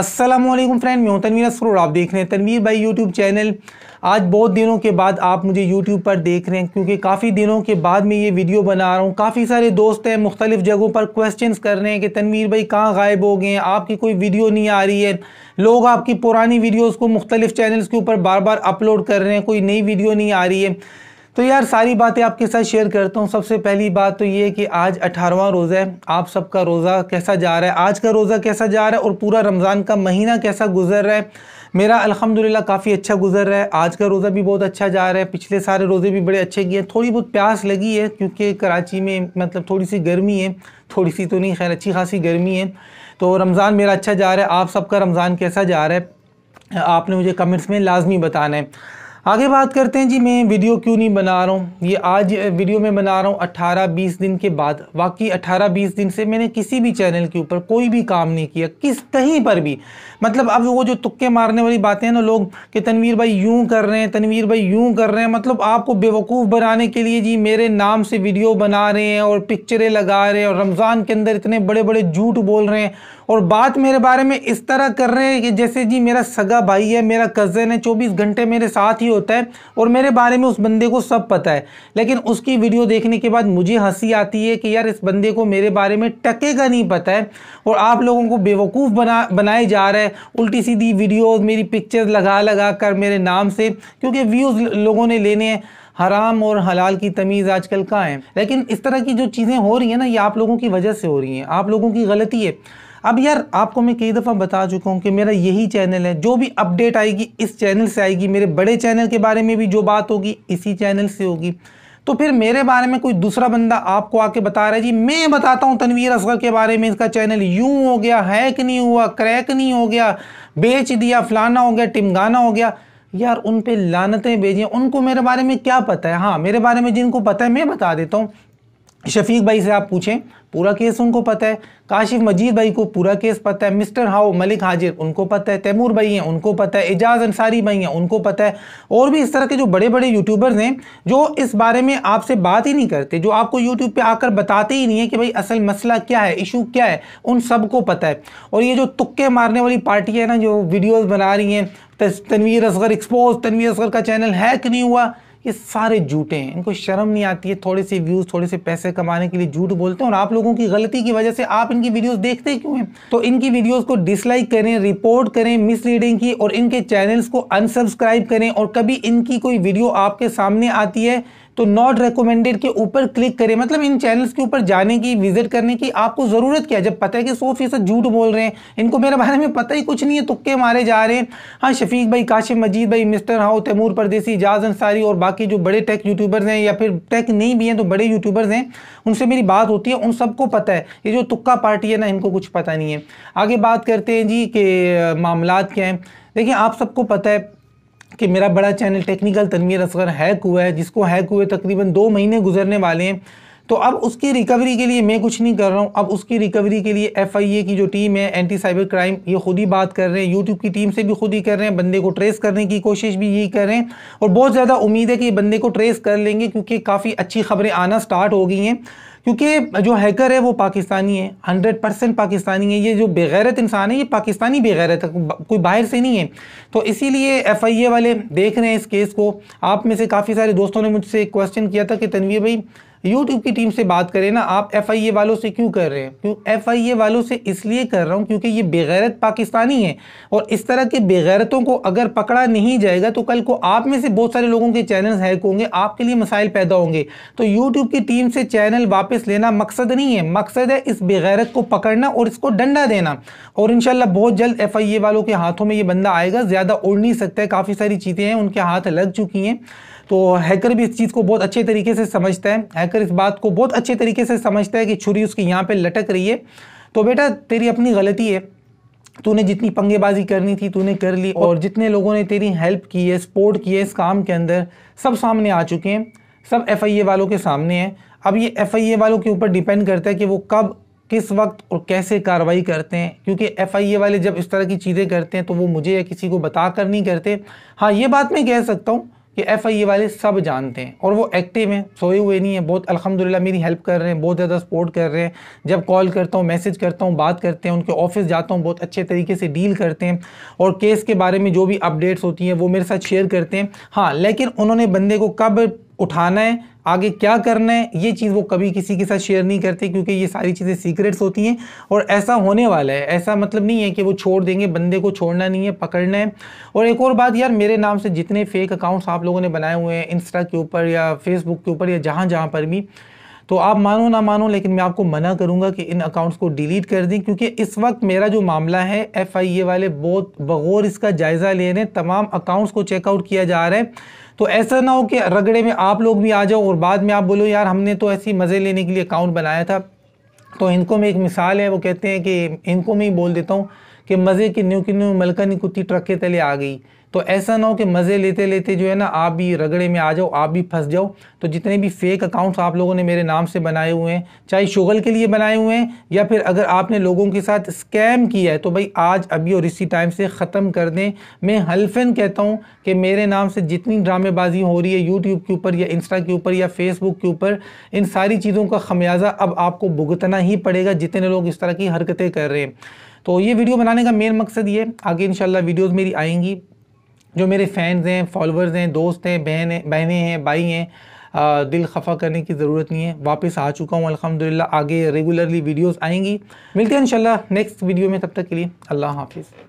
Aslam friend, मैं हूँ तनवीर असफर आप देख रहे हैं तनवीर भाई यूट्यूब चैनल। आज बहुत दिनों के बाद आप मुझे यूट्यूब पर देख रहे हैं, क्योंकि काफ़ी दिनों के बाद मैं ये वीडियो बना रहा हूँ। काफ़ी सारे दोस्त हैं मुख्तलिफ़ जगहों पर क्वेश्चंस कर रहे हैं कि तनवीर भाई कहाँ गायब हो गए हैं, आपकी कोई वीडियो नहीं आ रही है। लोग आपकी पुरानी वीडियोज़ को मुख्तलिफ़ चैनल्स के ऊपर बार बार अपलोड कर रहे हैं, कोई नई वीडियो नहीं आ रही है। तो यार, सारी बातें आपके साथ शेयर करता हूँ। सबसे पहली बात तो ये कि आज अठारहवा रोज़ा है। आप सबका रोज़ा कैसा जा रहा है? आज का रोज़ा कैसा जा रहा है? और पूरा रमज़ान का महीना कैसा गुजर रहा है? मेरा अल्हम्दुलिल्लाह काफ़ी अच्छा गुजर रहा है। आज का रोज़ा भी बहुत अच्छा जा रहा है। पिछले सारे रोज़े भी बड़े अच्छे किए थोड़ी बहुत प्यास लगी है, क्योंकि कराची में मतलब थोड़ी सी गर्मी है। थोड़ी सी तो नहीं, खैर अच्छी खासी गर्मी है। तो रमज़ान मेरा अच्छा जा रहा है। आप सबका रमज़ान कैसा जा रहा है? आपने मुझे कमेंट्स में लाजमी बताना है। आगे बात करते हैं जी, मैं वीडियो क्यों नहीं बना रहा हूँ? ये आज वीडियो में बना रहा हूँ 18-20 दिन के बाद। बाकी 18-20 दिन से मैंने किसी भी चैनल के ऊपर कोई भी काम नहीं किया, किस कहीं पर भी। मतलब अब वो जो तुक्के मारने वाली बातें हैं ना लोग, कि तनवीर भाई यूँ कर रहे हैं, तनवीर भाई यूँ कर रहे हैं मतलब आपको बेवकूफ़ बनाने के लिए जी मेरे नाम से वीडियो बना रहे हैं और पिक्चरें लगा रहे हैं और रमज़ान के अंदर इतने बड़े बड़े झूठ बोल रहे हैं और बात मेरे बारे में इस तरह कर रहे हैं कि जैसे जी मेरा सगा भाई है, मेरा कज़न है, चौबीस घंटे मेरे साथ ही होता है और मेरे बारे में उस बंदे को सब पता है। लेकिन उसकी वीडियो देखने के बाद मुझे हँसी आती है कि यार इस बंदे को मेरे बारे में टके का नहीं पता है और आप लोगों को बेवकूफ़ बना, बनाए जा रहे हैं। उल्टी सीधी वीडियोज़ मेरी पिक्चर्स लगा लगा कर मेरे नाम से, क्योंकि व्यूज़ लोगों ने लेने हैं। हराम और हलाल की तमीज़ आजकल कहाँ है? लेकिन इस तरह की जो चीज़ें हो रही हैं ना, ये आप लोगों की वजह से हो रही हैं। आप लोगों की गलती है। अब यार, आपको मैं कई दफ़ा बता चुका हूँ कि मेरा यही चैनल है। जो भी अपडेट आएगी, इस चैनल से आएगी। मेरे बड़े चैनल के बारे में भी जो बात होगी, इसी चैनल से होगी। तो फिर मेरे बारे में कोई दूसरा बंदा आपको आके बता रहा है? जी, मैं बताता हूँ तनवीर असगर के बारे में। इसका चैनल यूँ हो गया हैक नहीं हुआ क्रैक नहीं हो गया, बेच दिया, फलाना हो गया, टिमगाना हो गया। यार, उन पे लानतें भेजिए। उनको मेरे बारे में क्या पता है? हाँ मेरे बारे में जिनको पता है, मैं बता देता हूँ। शफीक भाई से आप पूछें। पूरा केस उनको पता है। काशिफ मजीद भाई को पूरा केस पता है। मिस्टर हाउ, मलिक हाजिर, उनको पता है। तैमूर भाई हैं, उनको पता है। एजाज अंसारी भाई हैं, उनको पता है। और भी इस तरह के जो बड़े बड़े यूट्यूबर्स हैं, जो इस बारे में आपसे बात ही नहीं करते, जो आपको यूट्यूब पे आकर बताते ही नहीं है कि भाई असल मसला क्या है, इशू क्या है, उन सबको पता है। और ये जो तुक्के मारने वाली पार्टी है ना, जो वीडियोज़ बना रही हैं तनवीर असगर, एक्सपोज, तनवीर असगर का चैनल हैक नहीं हुआ। ये सारे झूठे हैं। इनको शर्म नहीं आती है, थोड़े से व्यूज़ थोड़े से पैसे कमाने के लिए झूठ बोलते हैं और आप लोगों की गलती की वजह से आप इनकी वीडियोस देखते क्यों हैं? तो इनकी वीडियोस को डिसलाइक करें रिपोर्ट करें मिसरीडिंग की और इनके चैनल्स को अनसब्सक्राइब करें और कभी इनकी कोई वीडियो आपके सामने आती है तो नॉट रिकमेंडेड के ऊपर क्लिक करें मतलब इन चैनल्स के ऊपर जाने की विज़िट करने की आपको ज़रूरत क्या है? जब पता है कि सौ फ़ीसद झूठ बोल रहे हैं, इनको मेरे बारे में पता ही कुछ नहीं है, तुक्के मारे जा रहे हैं। हाँ शफीक भाई काशिफ मजीद भाई, मिस्टर हाउ, तैमूर परदेसी, जाज अंसारी और बाकी जो बड़े टेक यूट्यूबर्स हैं या फिर टेक नहीं भी हैं तो बड़े यूट्यूबर्स हैं, उनसे मेरी बात होती है, उन सबको पता है। ये जो तुक्का पार्टी है ना, इनको कुछ पता नहीं है। आगे बात करते हैं जी कि मामला क्या हैं। देखिए, आप सबको पता है कि मेरा बड़ा channel technical Tanveer Asghar hack हुआ है, जिसको हैक हुए तकरीबन दो महीने गुजरने वाले हैं। तो अब उसकी रिकवरी के लिए मैं कुछ नहीं कर रहा हूँ। अब उसकी रिकवरी के लिए एफ़ आई ए की जो टीम है एंटी साइबर क्राइम ये खुद ही बात कर रहे हैं। यूट्यूब की टीम से भी खुद ही कर रहे हैं। बंदे को ट्रेस करने की कोशिश भी यही कर रहे हैं। और बहुत ज़्यादा उम्मीद है कि बंदे को ट्रेस कर लेंगे, क्योंकि काफ़ी अच्छी खबरें आना स्टार्ट हो गई हैं। क्योंकि जो हैकर है, वो पाकिस्तानी है। हंड्रेड परसेंट पाकिस्तानी है। ये जो बेगैरत इंसान है, ये पाकिस्तानी बेगैरत है। कोई बाहर से नहीं है। तो इसीलिए एफ़ आई ए वाले देख रहे हैं इस केस को। आप में से काफ़ी सारे दोस्तों ने मुझसे क्वेश्चन किया था कि तनवीर भाई यूट्यूब की टीम से बात करें ना, आप एफ़ आई ए वालों से क्यों कर रहे हैं? क्यों एफ़ आई ए वालों से इसलिए कर रहा हूँ क्योंकि ये बेगैरत पाकिस्तानी है। और इस तरह के बेगैरतों को अगर पकड़ा नहीं जाएगा तो कल को आप में से बहुत सारे लोगों के चैनल हैक होंगे, आपके लिए मसाइल पैदा होंगे। तो यूट्यूब की टीम से चैनल वापस लेना मकसद नहीं है। मकसद है इस बेगैरत को पकड़ना और इसको डंडा देना। और इनशाला बहुत जल्द एफ़ आई ए वालों के हाथों में ये बंदा आएगा। ज़्यादा उड़ नहीं सकता है। काफ़ी सारी चीज़ें हैं, उनके हाथ लग चुकी हैं। तो हैकर भी इस चीज़ को बहुत अच्छे तरीके से समझता है। हैकर इस बात को बहुत अच्छे तरीके से समझता है कि छुरी उसकी यहाँ पे लटक रही है। तो बेटा, तेरी अपनी गलती है। तूने जितनी पंगेबाजी करनी थी, तूने कर ली। और जितने लोगों ने तेरी हेल्प की है, सपोर्ट की है इस काम के अंदर, सब सामने आ चुके हैं। सब एफआईए वालों के सामने हैं। अब ये एफआईए वालों के ऊपर डिपेंड करता है कि वो कब, किस वक्त और कैसे कार्रवाई करते हैं। क्योंकि एफआईए वाले जब इस तरह की चीज़ें करते हैं तो वो मुझे या किसी को बता कर नहीं करते। हाँ ये बात मैं कह सकता हूँ कि एफ़ आई ए वाले सब जानते हैं और वो एक्टिव हैं, सोए हुए नहीं हैं। बहुत, अल्हम्दुलिल्लाह, मेरी हेल्प कर रहे हैं, बहुत ज़्यादा सपोर्ट कर रहे हैं। जब कॉल करता हूँ मैसेज करता हूँ, बात करते हैं, उनके ऑफ़िस जाता हूँ, बहुत अच्छे तरीके से डील करते हैं। और केस के बारे में जो भी अपडेट्स होती हैं, वो मेरे साथ शेयर करते हैं। हाँ लेकिन उन्होंने बंदे को कब उठाना है आगे क्या करना है, ये चीज़ वो कभी किसी के साथ शेयर नहीं करते क्योंकि ये सारी चीज़ें सीक्रेट्स होती हैं और ऐसा होने वाला है। ऐसा मतलब नहीं है कि वो छोड़ देंगे, बंदे को छोड़ना नहीं है, पकड़ना है। और एक और बात यार, मेरे नाम से जितने फेक अकाउंट्स आप लोगों ने बनाए हुए हैं इंस्टा के ऊपर या फेसबुक के ऊपर या जहाँ जहाँ पर भी तो आप मानो ना मानो, लेकिन मैं आपको मना करूँगा कि इन अकाउंट्स को डिलीट कर दें, क्योंकि इस वक्त मेरा जो मामला है एफ़ आई ए वाले बहुत बगौर इसका जायज़ा ले रहे हैं, तमाम अकाउंट्स को चेकआउट किया जा रहा है। तो ऐसा ना हो कि रगड़े में आप लोग भी आ जाओ और बाद में आप बोलो, यार, हमने तो ऐसी मज़े लेने के लिए अकाउंट बनाया था। तो इनको में एक मिसाल है, वो कहते हैं कि इनको मैं ही बोल देता हूँ कि मज़े की न्यू की न्यू मलका नी कुत्ती ट्रक के तले आ गई। तो ऐसा ना हो कि मज़े लेते लेते जो है ना, आप भी रगड़े में आ जाओ, आप भी फंस जाओ। तो जितने भी फेक अकाउंट्स आप लोगों ने मेरे नाम से बनाए हुए हैं, चाहे शुगल के लिए बनाए हुए हैं, या फिर अगर आपने लोगों के साथ स्कैम किया है तो भाई आज, अभी और इसी टाइम से ख़त्म कर दें। मैं हल्फन कहता हूँ कि मेरे नाम से जितनी ड्रामेबाजी हो रही है यूट्यूब के ऊपर या इंस्टा के ऊपर या फेसबुक के ऊपर, इन सारी चीज़ों का खमियाजा अब आपको भुगतना ही पड़ेगा, जितने लोग इस तरह की हरकतें कर रहे हैं। तो ये वीडियो बनाने का मेन मकसद ये, आगे इन वीडियोज़ मेरी आएँगी। जो मेरे फैंस हैं फॉलोअर्स हैं, दोस्त हैं, बहन बहनें हैं, भाई हैं दिल खफा करने की ज़रूरत नहीं है। वापस आ चुका हूँ अलहमदिल्ला आगे रेगुलरली वीडियोज़ आएँगी। मिलते हैं इंशाल्लाह नेक्स्ट वीडियो में, तब तक के लिए अल्लाह हाफिज़।